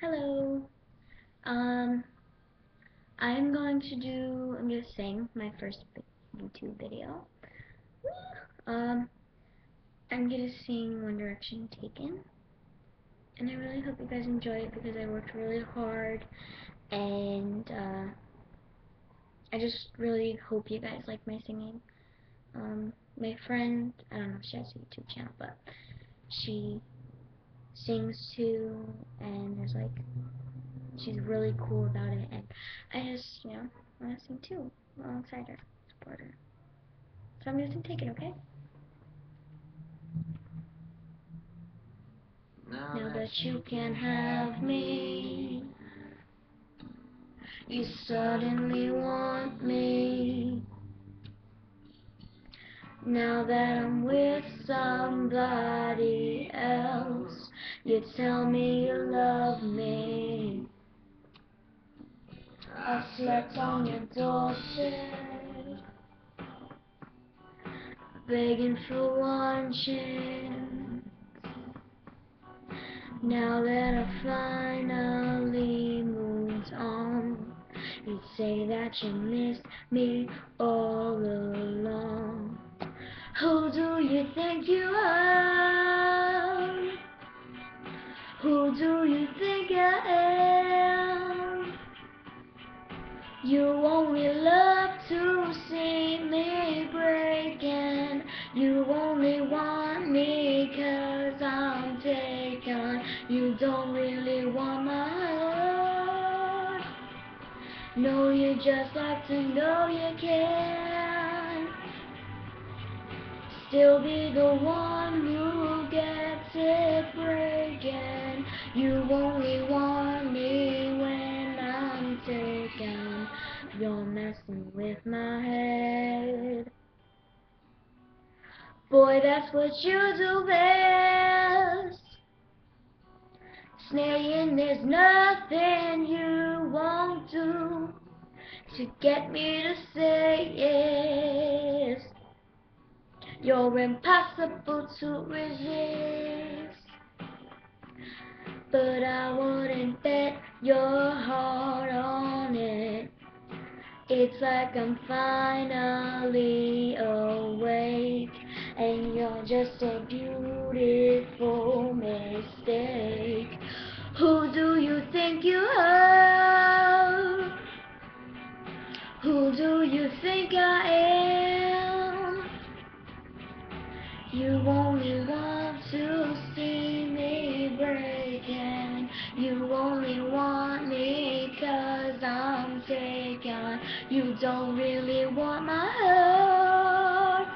Hello. Um, I'm going to do, I'm to sing my first YouTube video. Um, I'm going to sing One Direction Taken. And I really hope you guys enjoy it because I worked really hard and uh, I just really hope you guys like my singing. Um, my friend, I don't know if she has a YouTube channel, but she sings too and is like she's really cool about it and I just, you know, want to sing too alongside her, support her. So I'm just gonna Take It, okay? Now that you can have me You suddenly want me Now that I'm with somebody else You tell me you love me. I slept on your doorstep Begging for one chance. Now that I finally moved on You say that you miss me all along Who do you think you are? Who do you think I am? You only love to see me breaking You only want me cause I'm taken You don't really want my heart No, you just like to know you can Still be the one who gets it breaking. You only want me when I'm taken. You're messing with my head. Boy, that's what you do best. Saying there's nothing you won't do To get me to say yes You're impossible to resist But I wouldn't bet your heart on it It's like I'm finally awake And you're just a beautiful mistake Who do you think you are? Who do you think I am? You only want to see me breaking. You only want me cause I'm taken. You don't really want my heart.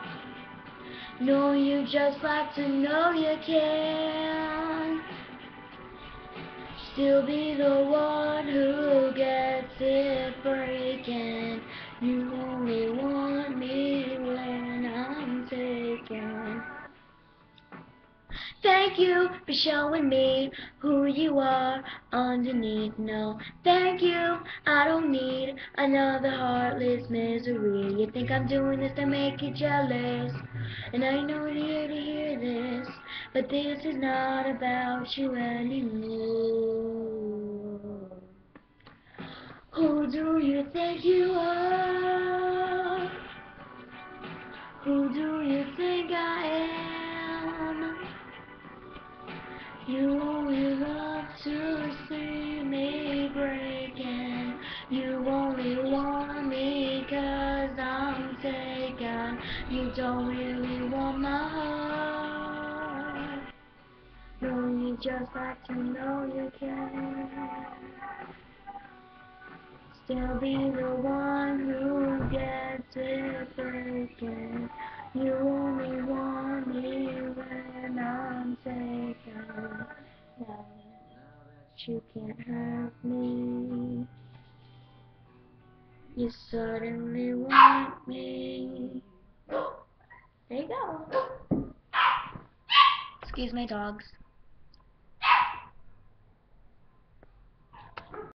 No, you just like to know you can. Still be the one who Thank you for showing me who you are underneath. No, thank you. I don't need another heartless misery. You think I'm doing this to make you jealous? And I know you're here to hear this, but this is not about you anymore. Who do you think you are? Who do you think I am? You only love to see me breaking You only want me cause I'm taken. You don't really want my heart. No, you just like to know you can? Still be the one who gets it breaking. You you can't have me. You suddenly want me. There you go. Excuse my dogs